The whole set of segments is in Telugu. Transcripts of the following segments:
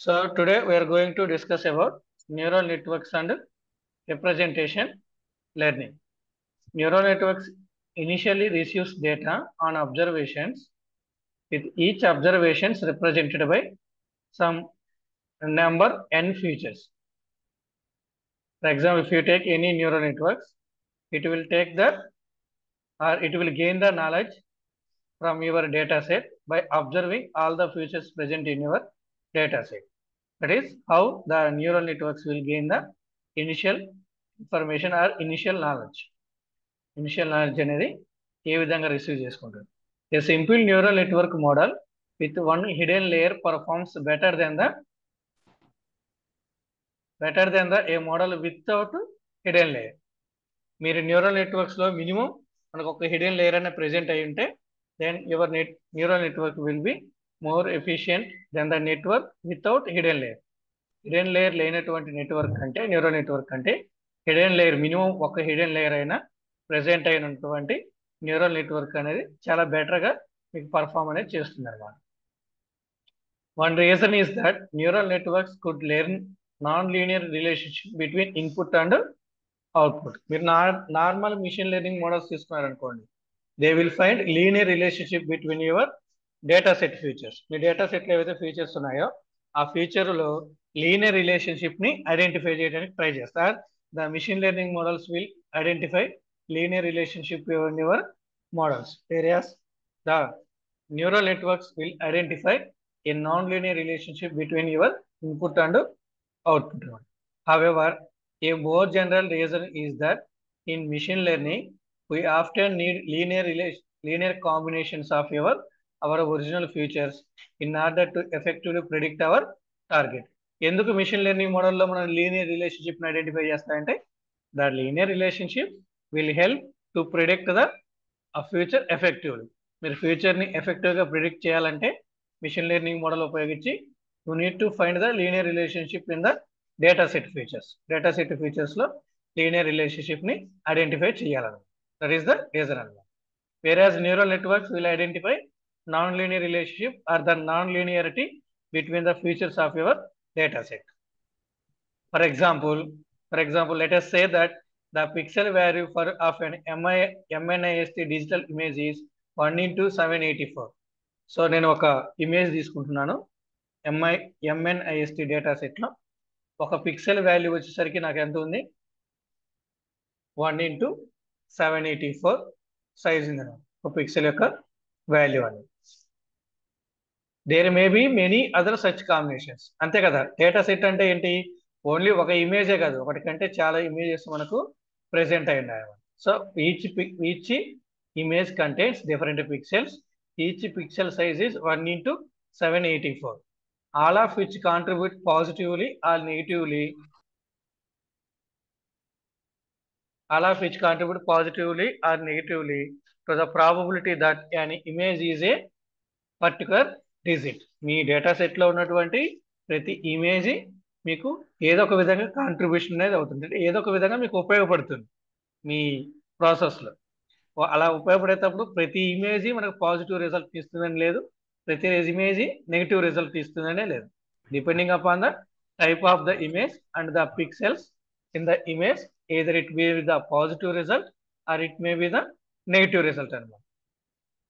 So today we are going to discuss about neural networks and representation learning. Neural networks initially receives data on observations with each observations represented by some number n features. For example, if you take any neural networks, it will take the or it will gain the knowledge from your data set by observing all the features present in your data set. That is how the neural networks will gain the initial information or initial knowledge initial knowledge అనేది ఏ విధంగా రిసీవ్ చేసుకుంటుంది? A simple neural network model with one hidden layer performs better than the better than the a model without hidden layer మీరు న్యూరల్ నెట్వర్క్స్లో మినిమం మనకు ఒక హిడెన్ లేయర్ అనే ప్రెజెంట్ అయి ఉంటే then your net neural network will be more efficient than the network without hidden layer hidden layer లేనటువంటి నెట్వర్క్ అంటే న్యూరో నెట్వర్క్ అంటే హిడెన్ లేయర్ మినిమం ఒక హిడెన్ లేయర్ అయినా ప్రెసెంట్ అయినటువంటి న్యూరల్ నెట్వర్క్ అనేది చాలా బెటర్గా మీకు పర్ఫామ్ అనేది చేస్తుంది అనమాట one reason is that neural networks could learn non linear relationship between input and output మీరు normal machine learning models తీసుకున్నారనుకోండి they will find linear relationship between your data set features me data సెట్లో ఏవైతే ఫీచర్స్ ఉన్నాయో ఆ ఫీచర్లో లీనియర్ రిలేషన్షిప్ని ఐడెంటిఫై చేయడానికి ట్రై చేస్తారు the machine learning models will identify linear relationship in your models, whereas the neural networks will identify a non-linear relationship between your input and output. However, a more general reason is that in machine learning, we often need linear relation, linear combinations of your our original features in order to effectively predict our target. ఎందుకు మిషన్ లెర్నింగ్ మోడల్లో మనం లీనియర్ రిలేషన్షిప్ ఐడెంటిఫై చేస్తాయంటే the linear relationship will help to predict the future effectively మీరు ఫ్యూచర్ని ఎఫెక్టివ్గా ప్రిడిక్ట్ చేయాలంటే మిషన్ లెర్నింగ్ మోడల్ ఉపయోగించి you need to find the linear relationship in the data set features data set ఫీచర్స్లో linear రిలేషన్షిప్ని ఐడెంటిఫై చేయాలన్నమాట. దట్ ఈస్ ద రీజన్ అనమాట whereas neural networks will identify non linear relationship or the non linearity between the features of your data set for example for example let say that the pixel the pixel value for of an MI, MNIST digital image is 1 into 784. So నేను ఒక ఇమేజ్ తీసుకుంటున్నాను. ఎంఐ ఎంఎన్ఐఎస్టి డేటా సెట్లో ఒక పిక్సెల్ వాల్యూ వచ్చేసరికి నాకు ఎంత ఉంది? One into seven eighty four size ఉంది ఒక పిక్సెల్ యొక్క వాల్యూ అని there may be many other such combinations అంతే కదా? డేటా సెట్ అంటే ఏంటి? ఓన్లీ ఒక ఇమేజే కాదు. ఒకటి కంటే చాలా ఇమేజెస్ మనకు ప్రెసెంట్ అయి ఉన్నాయి so each each image contents different pixels each pixel size is one into seven eighty four all of which contribute positively or negatively all of which contribute positively or negatively to the probability that an image is a particular digit. మీ డేటా సెట్లో ఉన్నటువంటి ప్రతి ఇమేజ్ మీకు ఏదో ఒక విధంగా కాంట్రిబ్యూషన్ అనేది అవుతుంది. అంటే ఏదో ఒక విధంగా మీకు ఉపయోగపడుతుంది మీ ప్రాసెస్లో అలా ఉపయోగపడేటప్పుడు ప్రతి ఇమేజ్ మనకు పాజిటివ్ రిజల్ట్ ఇస్తుందని లేదు. ప్రతి ఇమేజ్ నెగిటివ్ రిజల్ట్ ఇస్తుందనే లేదు. Depending upon the type of the image and the pixels in the image either it may be the positive result or it may be the negative result అనమాట.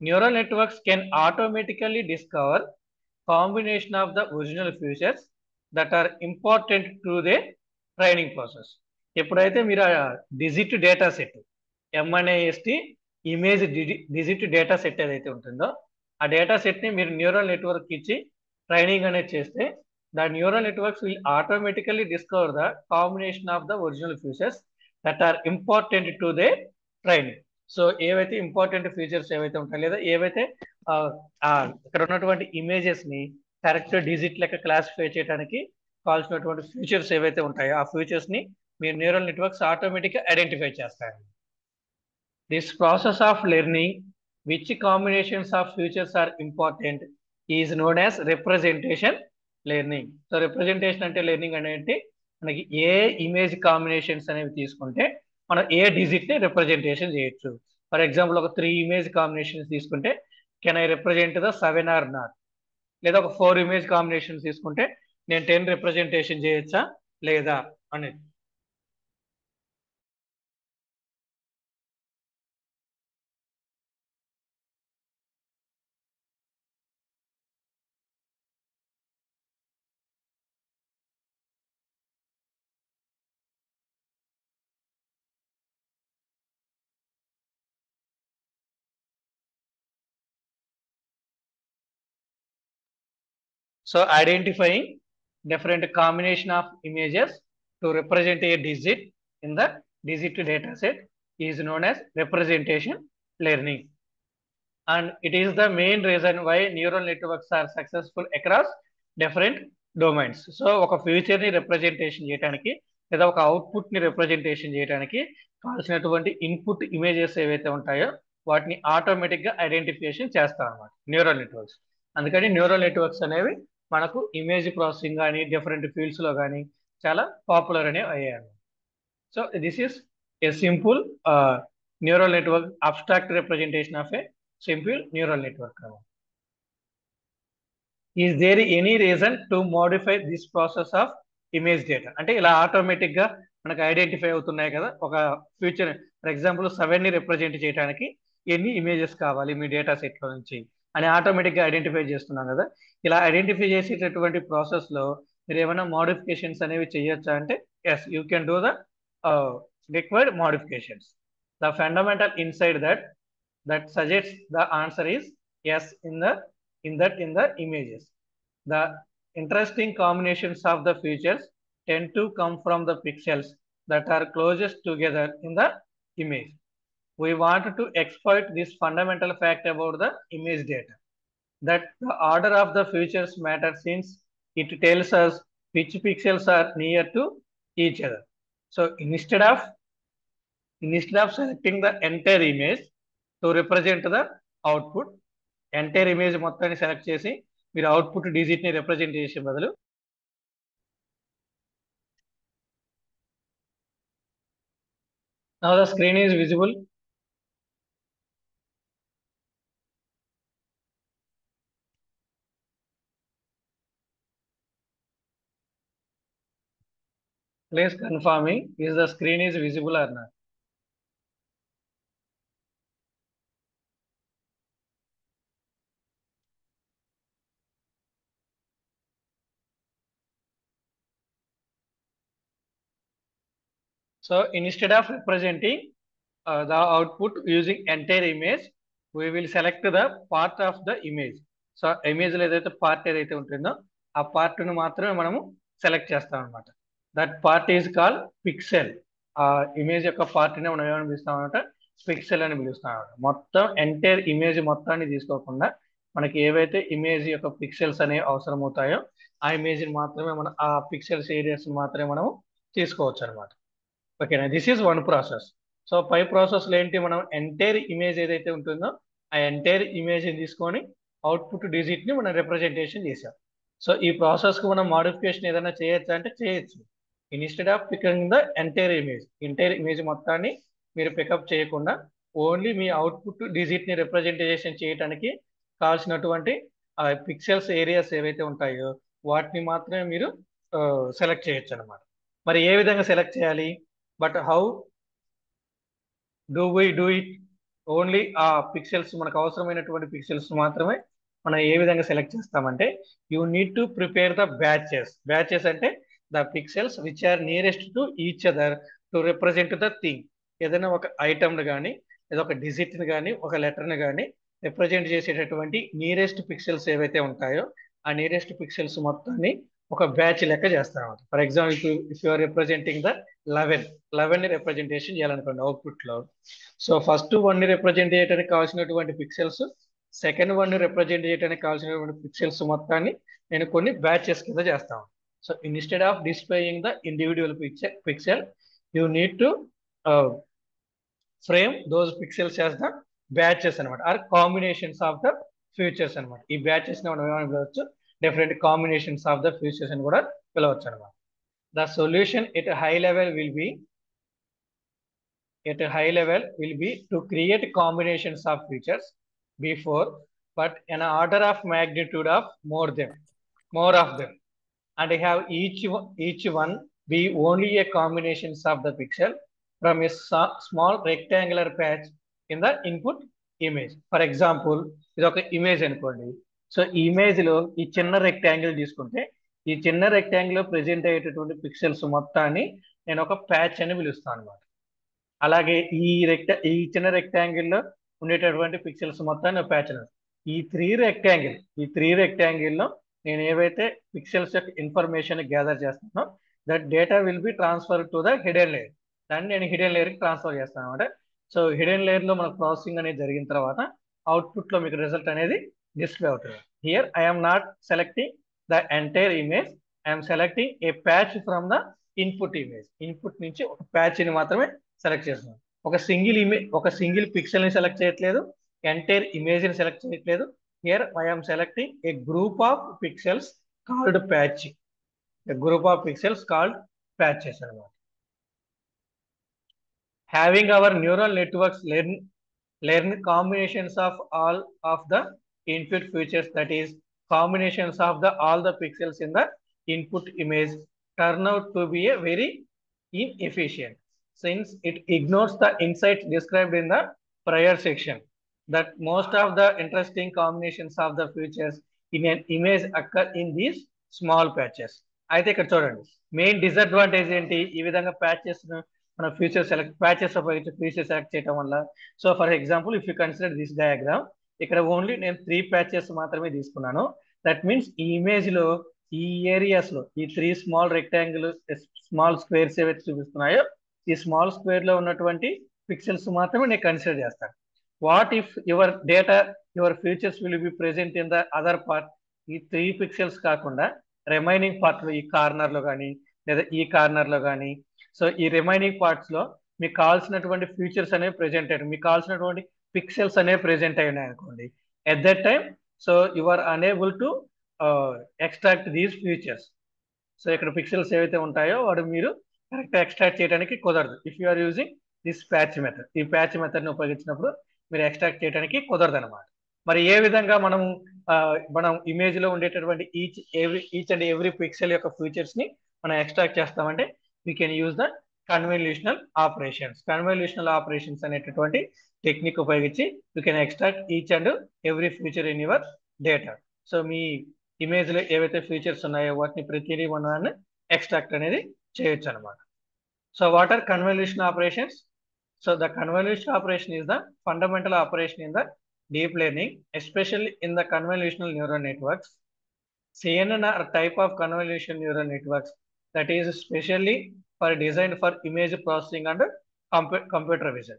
Neural networks can automatically discover combination of the original features that are important to the training process ఎప్పుడైతే మీరు digit data set MNIST image digit data set ఏదైతే ఉంటుందో ఆ డేటా సెట్ని మీరు న్యూరల్ నెట్వర్క్ ఇచ్చి ట్రైనింగ్ అనేది చేస్తే the neural networks will automatically discover the combination of the original features that are important to the training so ఏవైతే ఇంపార్టెంట్ ఫీచర్స్ ఏవైతే ఉంటాయో లేదా ఏవైతే ఇక్కడ ఉన్నటువంటి ఇమేజెస్ని కరెక్ట్ డిజిట్ లెక్క క్లాసిఫై చేయడానికి కావాల్సినటువంటి ఫీచర్స్ ఏవైతే ఉంటాయో ఆ ఫీచర్స్ని మీరు న్యూరల్ నెట్వర్క్స్ ఆటోమేటిక్గా ఐడెంటిఫై చేస్తాయి. This process of learning which combinations of features are important is known as representation learning so representation అంటే లెర్నింగ్ అనేది మనకి ఏ ఇమేజ్ కాంబినేషన్స్ అనేవి తీసుకుంటే మనం ఏ డిజిట్ని రిప్రజెంటేషన్ చేయొచ్చు. ఫర్ ఎగ్జాంపుల్ ఒక త్రీ ఇమేజ్ కాంబినేషన్స్ తీసుకుంటే can I represent the seven or not లేదా ఒక ఫోర్ ఇమేజ్ కాంబినేషన్స్ తీసుకుంటే నేను టెన్ రిప్రజెంటేషన్ చేయొచ్చా? లేదా? అనేది So identifying different combination of images to represent a digit in the digit data set is known as representation learning. And it is the main reason why neural networks are successful across different domains so ఒక ఫ్యూచర్ని రిప్రజెంటేషన్ చేయడానికి లేదా ఒక అవుట్పుట్ని రిప్రజెంటేషన్ చేయడానికి కావాల్సినటువంటి ఇన్పుట్ ఇమేజెస్ ఏవైతే ఉంటాయో వాటిని ఆటోమేటిక్గా ఐడెంటిఫికేషన్ చేస్తాం అనమాట న్యూరల్ నెట్వర్క్స్ అందుకని న్యూరల్ నెట్వర్క్స్ అనేవి మనకు ఇమేజ్ ప్రాసెసింగ్ కానీ డిఫరెంట్ ఫీల్డ్స్లో కానీ చాలా పాపులర్ అనేవి అయ్యాయి so this is a simple neural network abstract representation of a simple neural network is there any reason to modify this process of image data అంటే ఇలా ఆటోమేటిక్గా మనకు ఐడెంటిఫై అవుతున్నాయి కదా ఒక ఫ్యూచర్ ఫర్ ఎగ్జాంపుల్ సెవెన్ని రిప్రజెంట్ చేయడానికి ఎన్ని ఇమేజెస్ కావాలి మీ డేటా సెట్లో నుంచి? అని ఆటోమేటిక్గా ఐడెంటిఫై చేస్తున్నాం కదా. ఇలా ఐడెంటిఫై చేసేటటువంటి ప్రాసెస్లో మీరు ఏమైనా మోడిఫికేషన్స్ అనేవి చేయొచ్చా అంటే yes you can do the required modifications the fundamental inside that that suggest the answer is yes in the in that in the images the interesting combinations of the features tend to come from the pixels that are closest together in the image We want to exploit this fundamental fact about the image data. That the order of the features matter since it tells us which pixels are near to each other. So instead of instead of selecting the entire image to represent the output, entire image మొత్తాన్ని సెలెక్ట్ చేసి మీరు అవుట్పుట్ డిజిట్ని రిప్రజెంట్ చేసే బదులు Now the screen is visible. Please confirm me, is the screen is visible or not? So instead of representing uh, the output using entire image, we will select the part of the image. So ఇమేజ్లో ఏదైతే పార్ట్ ఏదైతే ఉంటుందో ఆ పార్ట్ను మాత్రమే మనము సెలెక్ట్ చేస్తాం అనమాట that part is call pixel ఆ ఇమేజ్ యొక్క పార్ట్నే మనం ఏమని పిలుస్తాం అనమాట పిక్సెల్ అని పిలుస్తాం అనమాట మొత్తం ఎంటైర్ ఇమేజ్ మొత్తాన్ని తీసుకోకుండా మనకి ఏవైతే ఇమేజ్ యొక్క పిక్సెల్స్ అనేవి అవసరం అవుతాయో ఆ ఇమేజ్ని మాత్రమే మనం ఆ పిక్సెల్స్ ఏరియాస్ మాత్రమే మనము తీసుకోవచ్చు అనమాట ఓకేనా? This is one process so పై ప్రాసెస్లో ఏంటి? మనం ఎంటైర్ ఇమేజ్ ఏదైతే ఉంటుందో ఆ ఎంటైర్ ఇమేజ్ తీసుకొని అవుట్పుట్ డిజిట్ని మనం రిప్రజెంటేషన్ చేసాం సో ఈ ప్రాసెస్కి మనం మాడిఫికేషన్ ఏదైనా చేయొచ్చా అంటే చేయొచ్చు. Instead of picking the entire image entire image మొత్తాన్ని మీరు పికప్ చేయకుండా ఓన్లీ మీ అవుట్పుట్ డిజిట్ని రిప్రజెంటేషన్ చేయడానికి కావాల్సినటువంటి పిక్సెల్స్ ఏరియాస్ ఏవైతే ఉంటాయో వాటిని మాత్రమే మీరు సెలెక్ట్ చేయొచ్చు అనమాట మరి ఏ విధంగా సెలెక్ట్ చేయాలి? But how do we do it only ఆ పిక్సెల్స్ మనకు అవసరమైనటువంటి పిక్సెల్స్ మాత్రమే మనం ఏ విధంగా సెలెక్ట్ చేస్తామంటే you need to prepare the batches batches అంటే the pixels which are nearest to each other to represent the thing ఏదైనా ఒక ఐటమ్ను కానీ ఏదో ఒక డిజిట్ని కానీ ఒక లెటర్ని కానీ రిప్రజెంట్ చేసేటటువంటి నియరెస్ట్ పిక్సెల్స్ ఏవైతే ఉంటాయో ఆ నియరెస్ట్ పిక్సెల్స్ మొత్తాన్ని ఒక బ్యాచ్ లెక్క చేస్తాం అనమాట for example if you're representing the eleven లెవెన్ని representation చేయాలనుకోండి అవుట్పుట్లో సో ఫస్ట్ వన్ని రిప్రజెంట్ చేయడానికి కావాల్సినటువంటి పిక్సెల్స్ సెకండ్ వన్ని రిప్రజెంట్ చేయడానికి కావాల్సినటువంటి పిక్సెల్స్ మొత్తాన్ని నేను కొన్ని బ్యాచెస్ కింద చేస్తాను so instead of displaying the individual picture pixel you need to frame those pixels as the batches అనమాట or combinations of the features అనమాట ఈ బ్యాచెస్ మనం ఏమని పిలవచ్చు. Different combinations of the features అని కూడా పిలవచ్చు అనమాట the solution at high level will be at high level will be to create combinations of features before but an order of magnitude of more them more of them and have each one, each one be only a combinations of the pixel from a sa- small rectangular patch in the input image. For example, ఇది ఒక ఇమేజ్ అనుకోండి. సో ఈ ఇమేజ్లో ఈ చిన్న రెక్టాంగిల్ తీసుకుంటే ఈ చిన్న రెక్టాంగిల్లో ప్రెజెంట్ అయ్యేటటువంటి పిక్సెల్స్ మొత్తాన్ని నేను ఒక ప్యాచ్ అని పిలుస్తాను అనమాట అలాగే ఈ రెక్ట ఈ చిన్న రెక్టాంగిల్లో ఉండేటటువంటి పిక్సెల్స్ మొత్తాన్ని ప్యాచ్ అని ఈ త్రీ రెక్టాంగిల్ ఈ త్రీ రెక్టాంగిల్లో నేను ఏవైతే పిక్సెల్స్ యొక్క ఇన్ఫర్మేషన్ గ్యాదర్ చేస్తానో that data will be transfer to the hidden layer దాన్ని నేను హిడెన్ లేయర్కి ట్రాన్స్ఫర్ చేస్తాను అనమాట సో హిడెన్ లేయర్లో మనకు ప్రాసెసింగ్ అనేది జరిగిన తర్వాత అవుట్పుట్లో మీకు రిజల్ట్ అనేది డిస్ప్లే అవుతుంది. Here I'm not selecting the entire image I'm selecting a patch from the input image input నుంచి ఒక ప్యాచ్ని మాత్రమే సెలెక్ట్ చేస్తున్నాను. ఒక సింగిల్ ఇమేజ్ ఒక సింగిల్ పిక్సెల్ని సెలెక్ట్ చేయట్లేదు. ఎంటైర్ ఇమేజ్ని సెలెక్ట్ చేయట్లేదు. Here I am selecting a group of pixels called patch. A group of pixels called patches. Having our neural networks learn, learn combinations of all of the input features that is combinations of the all the pixels in the input image turn out to be a very inefficient since it ignores the insights described in the prior section. That most of the interesting combinations of the features in an image occur in these small patches. అయితే ఇక్కడ చూడండి. మెయిన్ డిసడ్వాంటేజ్ ఏంటి? ఈ విధంగా ప్యాచెస్ మన ఫ్యూచర్ సెలెక్ట్ ప్యాచెస్ ఉపయోగించి ఫ్యూచర్ సెలెక్ట్ చేయడం వల్ల. So for example if you consider this diagram ఇక్కడ ఓన్లీ నేను త్రీ ప్యాచెస్ మాత్రమే తీసుకున్నాను. దట్ మీన్స్ ఈ ఇమేజ్లో ఈ ఏరియాస్లో ఈ three small rectangle small squares ఏవైతే చూపిస్తున్నాయో ఈ స్మాల్ స్క్వేర్లో ఉన్నటువంటి పిక్సెల్స్ మాత్రమే నేను కన్సిడర్ చేస్తాను. What if your data your futures will be present in the other part ఈ త్రీ పిక్సెల్స్ కాకుండా రిమైనింగ్ పార్ట్లో ఈ కార్నర్లో కానీ లేదా ఈ కార్నర్లో కానీ సో ఈ రిమైనింగ్ పార్ట్స్లో మీకు కావాల్సినటువంటి ఫీచర్స్ అనేవి ప్రెజెంట్ అయ్యాయి మీకు కావాల్సినటువంటి పిక్సెల్స్ అనేవి ప్రెజెంట్ అయి ఉన్నాయి అనుకోండి at that time so you are unable to extract these features so ఇక్కడ పిక్సెల్స్ ఏవైతే ఉంటాయో వాడు మీరు కరెక్ట్ ఎక్స్ట్రాక్ట్ చేయడానికి కుదరదు. If you are using this patch method ఈ ప్యాచ్ మెథడ్ని ఉపయోగించినప్పుడు మీరు ఎక్స్ట్రాక్ట్ చేయడానికి కుదరదు అనమాట మరి ఏ విధంగా మనం మనం ఇమేజ్లో ఉండేటటువంటి each every each and every pixel యొక్క ఫీచర్స్ని మనం ఎక్స్ట్రాక్ట్ చేస్తామంటే we can use the convolutional operations convolutional operations అనేటటువంటి టెక్నిక్ ఉపయోగించి you can extract each and every feature in your data so మీ ఇమేజ్లో ఏవైతే ఫీచర్స్ ఉన్నాయో వాటిని ప్రతిదీ మనం ఎక్స్ట్రాక్ట్ అనేది చేయొచ్చు అనమాట so what are convolution operations So the convolutional operation is the fundamental operation in the deep learning, especially in the convolutional neural networks. CNN are type of convolutional neural networks that is especially for designed for image processing and computer vision.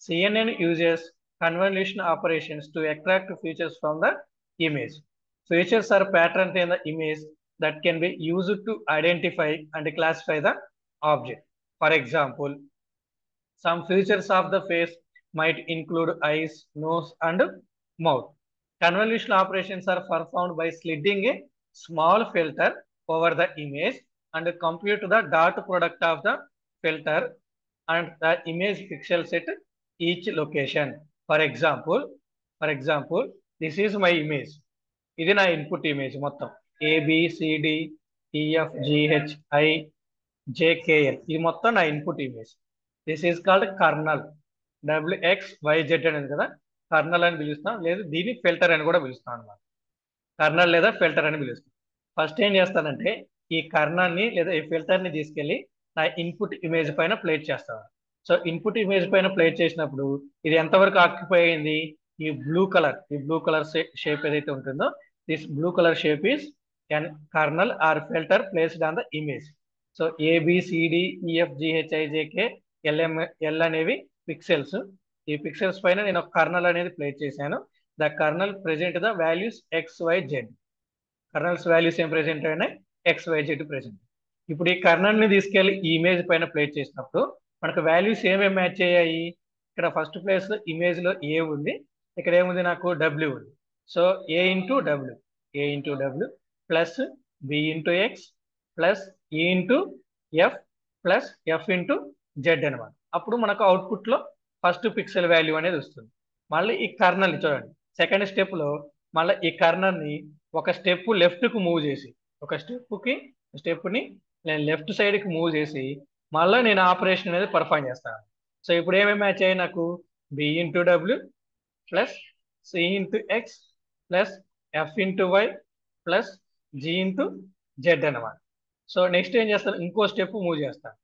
CNN uses convolution operations to extract features from the image. Features are patterns in the image that can be used to identify and classify the object. For example, some features of the face might include eyes, nose, and mouth. Convolutional operations are performed by sliding a small filter over the image and compute the dot product of the filter and the image pixels at each location. For example, for example, this is my image. ఇది నా ఇన్పుట్ ఇమేజ్ మొత్తం A B C D E F G H I J K L ఇది మొత్తం నా input image this is called kernel W X Y Z అనేది కదా. కర్నల్ అని పిలుస్తాం. లేదు దీన్ని ఫిల్టర్ అని కూడా పిలుస్తాం అనమాట కర్నల్ లేదా ఫిల్టర్ అని పిలుస్తాం. ఫస్ట్ ఏం చేస్తానంటే ఈ కర్నల్ని లేదా ఈ ఫిల్టర్ని తీసుకెళ్ళి నా ఇన్పుట్ ఇమేజ్ పైన ప్లేట్ చేస్తాను సో ఇన్పుట్ ఇమేజ్ పైన ప్లేట్ చేసినప్పుడు ఇది ఎంతవరకు ఆక్యుపై అయింది? ఈ బ్లూ కలర్ ఈ బ్లూ కలర్ షేప్ ఏదైతే ఉంటుందో this blue colour shape is N colonel or filter placed on the image so ఏబిసిడిఈఎఫ్జిహెచ్ఐజేకే LM L అనేవి పిక్సెల్స్ ఈ పిక్సెల్స్ పైన నేను ఒక కర్నల్ అనేది ప్లేస్ చేశాను. The colonel present the values X why Z kernels values ఏం ప్రెజెంట్ అయినాయి? ఎక్స్ వై జెడ్ ప్రెజెంట్ ఇప్పుడు ఈ కర్నల్ని తీసుకెళ్ళి ఈ ఇమేజ్ పైన ప్లేస్ చేసినప్పుడు మనకు వాల్యూస్ ఏమేమి మ్యాచ్ అయ్యాయి? ఇక్కడ ఫస్ట్ ప్లేస్లో ఇమేజ్లో ఏ ఉంది. ఇక్కడ ఏముంది నాకు? డబ్ల్యూ ఉంది. So A into W A into W plus B into X plus E into F plus F into Z అనమాట అప్పుడు మనకు అవుట్పుట్లో ఫస్ట్ పిక్సెల్ వాల్యూ అనేది వస్తుంది. మళ్ళీ ఈ కర్నర్ని చూడండి. సెకండ్ స్టెప్లో మళ్ళీ ఈ కర్నర్ని ఒక స్టెప్ లెఫ్ట్కు మూవ్ చేసి ఒక స్టెప్కి స్టెప్ని నేను లెఫ్ట్ సైడ్కి మూవ్ చేసి మళ్ళీ నేను ఆపరేషన్ అనేది పర్ఫామ్ చేస్తాను సో ఇప్పుడు ఏమేమి మ్యాచ్ అయ్యాయి నాకు? B into W plus C into X plus F into Y plus G into Z అనమాట సో నెక్స్ట్ ఏం చేస్తాను? ఇంకో స్టెప్ మూవ్ చేస్తాను.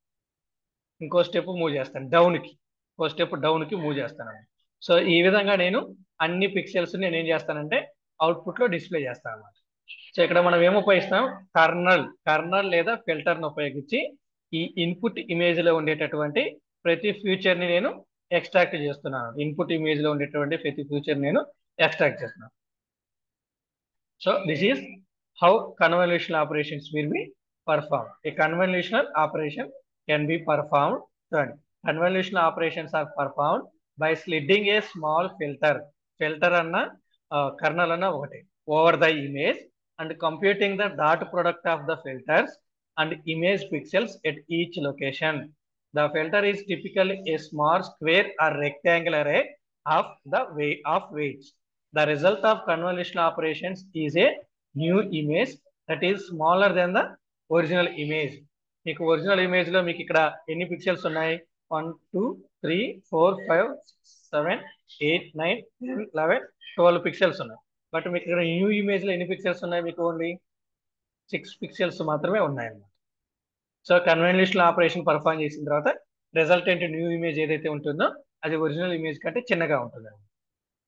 ఇంకో స్టెప్ మూవ్ చేస్తాను. డౌన్కి ఇంకో స్టెప్ డౌన్కి మూవ్ చేస్తాను. సో ఈ విధంగా నేను అన్ని పిక్సెల్స్ నేను ఏం చేస్తానంటే అవుట్పుట్లో డిస్ప్లే చేస్తాను అనమాట సో ఇక్కడ మనం ఏం ఉపయోగిస్తాం? కర్నల్ కర్నల్ లేదా ఫిల్టర్ను ఉపయోగించి ఈ ఇన్పుట్ ఇమేజ్లో ఉండేటటువంటి ప్రతి ఫ్యూచర్ని నేను ఎక్స్ట్రాక్ట్ చేస్తున్నాను. ఇన్పుట్ ఇమేజ్లో ఉండేటువంటి ప్రతి ఫ్యూచర్ నేను ఎక్స్ట్రాక్ట్ చేస్తున్నాను. So this is how convolutional operations will be perform a convolutional operation can be performed చూడండి convolutional operations are performed by sliding a small filter filter అన్న కర్నల్ అన్న ఒకటి. Over the image and computing the dot product of the filters and image pixels at each location the filter is typical a small square or rectangular array of the way of weights. The result of convolutional operations is a new image that is smaller than the original image. మీకు ఒరిజినల్ ఇమేజ్లో మీకు ఇక్కడ ఎన్ని పిక్సెల్స్ ఉన్నాయి? One two three four five six seven eight nine ten eleven twelve pixels ఉన్నాయి. బట్ మీకు ఇక్కడ న్యూ ఇమేజ్లో ఎన్ని పిక్సెల్స్ ఉన్నాయి మీకు ఓన్లీ సిక్స్ పిక్సెల్స్ మాత్రమే ఉన్నాయి అన్నమాట. సో కన్వెన్షన్ ఆపరేషన్ పర్ఫామ్ చేసిన తర్వాత రిజల్టెంట్ న్యూ ఇమేజ్ ఏదైతే ఉంటుందో అది ఒరిజినల్ ఇమేజ్ కంటే చిన్నగా ఉంటుంది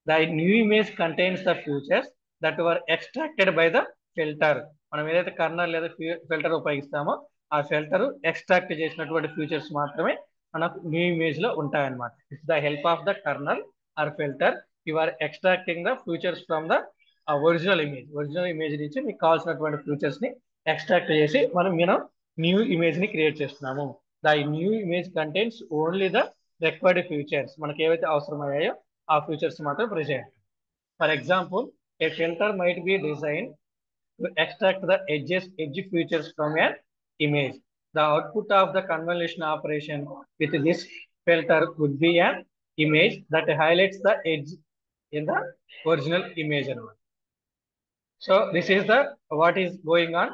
the new image contains the futures that were extracted by the filter మనం ఏదైతే కర్నర్ లేదా ఫిల్టర్ ఉపయోగిస్తామో ఆ ఫిల్టర్ ఎక్స్ట్రాక్ట్ చేసినటువంటి ఫ్యూచర్స్ మాత్రమే మనకు న్యూ ఇమేజ్లో ఉంటాయన్నమాట. It's the help of the kernel or filter you are extracting the futures from the original image original image నుంచి మీకు కావాల్సినటువంటి ఫ్యూచర్స్ని ఎక్స్ట్రాక్ట్ చేసి మనం మనం న్యూ ఇమేజ్ని క్రియేట్ చేస్తున్నాము. The new image contents only the required futures మనకి ఏవైతే అవసరమయ్యాయో ఆ ఫ్యూచర్స్ మాత్రం present for example a filter might be design to extract the edges edge futures from an image. The output of the convolution operation with this filter would be an image that highlights the edge in the original image. So this is the what is going on.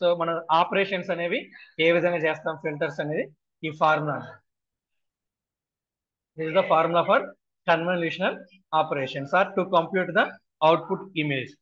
సో మన ఆపరేషన్స్ అనేవి ఏ విధంగా చేస్తాం ఫిల్టర్స్ అనేది ఈ formula this the formula for convolutional operations are to compute the output image